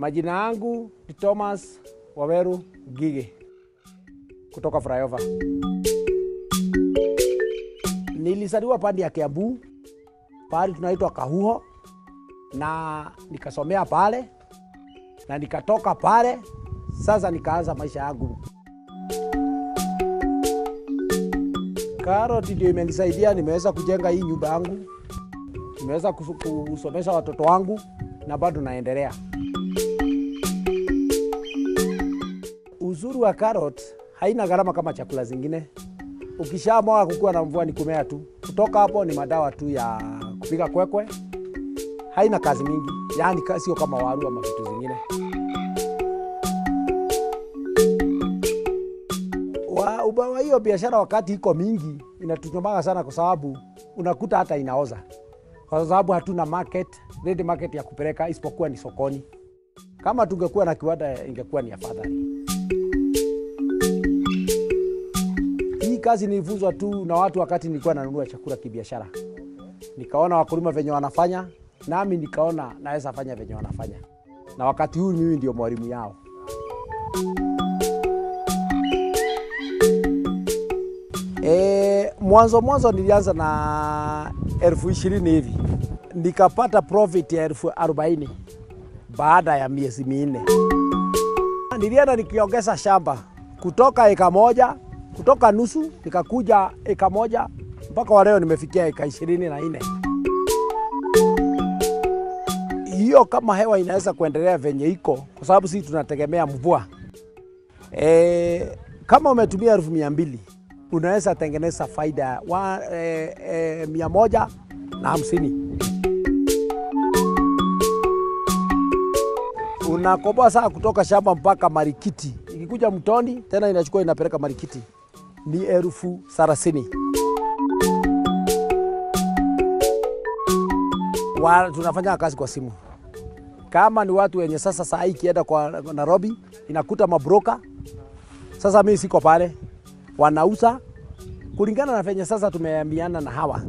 Majina yangu ni Thomas Waweru Gige kutoka Flyover. Nilizaliwa pande ya Kiambu, pahali tunaitwa Kahuho, na nikasomea pale na nikatoka pale, sasa nikaanza maisha yangu. Karoti ndio imenisaidia, nimeweza kujenga hii nyumba yangu, nimeweza kusomesha watoto wangu na bado naendelea. Wa carrot haina gharama kama chakula zingine. Ukishamwaga kukua na mvua ni kumea tu. Kutoka hapo ni madawa tu ya kupiga kwekwe, haina kazi mingi, yaani sio kama waru ama vitu zingine. Wa, ubawa hiyo biashara wakati iko mingi inatuchomaga sana, kwa sababu unakuta hata inaoza, kwa sababu hatuna market, ready market ya kupeleka isipokuwa ni sokoni. Kama tungekuwa na kiwanda ingekuwa ni afadhali. Kazi nilifunzwa tu na watu wakati nilikuwa nanunua chakula kibiashara, nikaona wakulima venye wanafanya, nami nikaona naweza fanya venye wanafanya, na wakati huu mimi ndio mwalimu yao. E, mwanzo mwanzo nilianza na elfu ishirini hivi nikapata profit ya elfu arobaini baada ya miezi minne. Nilienda nikiongeza shamba kutoka eka moja kutoka nusu nikakuja eka moja mpaka wa leo nimefikia eka ishirini na nne. Hiyo kama hewa inaweza kuendelea venye iko, kwa sababu sii tunategemea mvua e, kama umetumia elfu mia mbili unaweza tengeneza faida wa, e, e, mia moja na hamsini. Unakoboa saa kutoka shamba mpaka Marikiti, ikikuja mtoni tena inachukua inapeleka Marikiti ni elfu thelathini. Tunafanya kazi kwa simu. Kama ni watu wenye sasa saa hii ikienda kwa Nairobi inakuta mabroka. Sasa mimi siko pale, wanauza kulingana na venye sasa tumeambiana na hawa.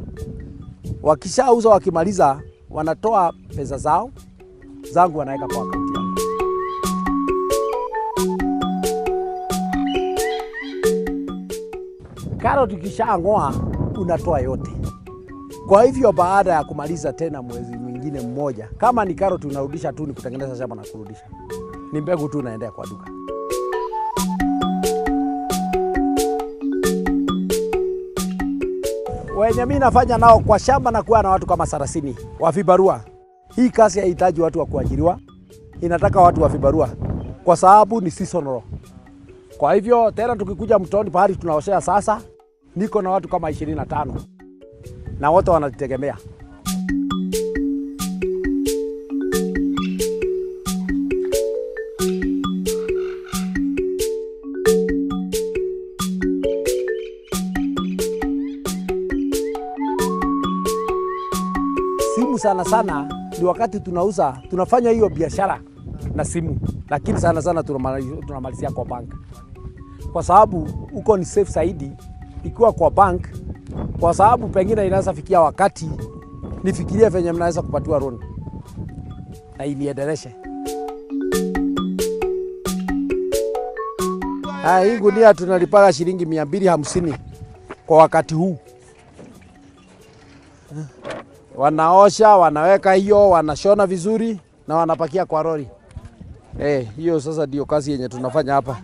Wakishauza wakimaliza, wanatoa pesa zao zangu, wanaweka kwa Karoti kishaang'oa unatoa yote. Kwa hivyo baada ya kumaliza tena mwezi mwingine mmoja, kama ni karoti unarudisha tu, ni kutengeneza shamba na kurudisha, ni mbegu tu unaendea kwa duka. Wenye mi nafanya nao kwa shamba na kuwa na watu kama sarasini wa vibarua. Hii kazi haihitaji watu wa kuajiriwa, inataka watu wa vibarua kwa sababu ni seasonal. Kwa hivyo tena tukikuja mtoni pahali tunaosea sasa, niko na watu kama ishirini na tano. Na wote wanajitegemea. Simu sana sana ni wakati tunauza, tunafanya hiyo biashara na simu, lakini sana sana tunamalizia kwa bank, kwa sababu huko ni safe zaidi ikiwa kwa bank, kwa sababu pengine inaweza fikia wakati nifikirie venye mnaweza kupatiwa loan na iniendeleshe. Haya, hii gunia tunalipaga shilingi mia mbili hamsini kwa wakati huu. Wanaosha, wanaweka hiyo, wanashona vizuri na wanapakia kwa lori. Eh, hiyo sasa ndio kazi yenye tunafanya hapa.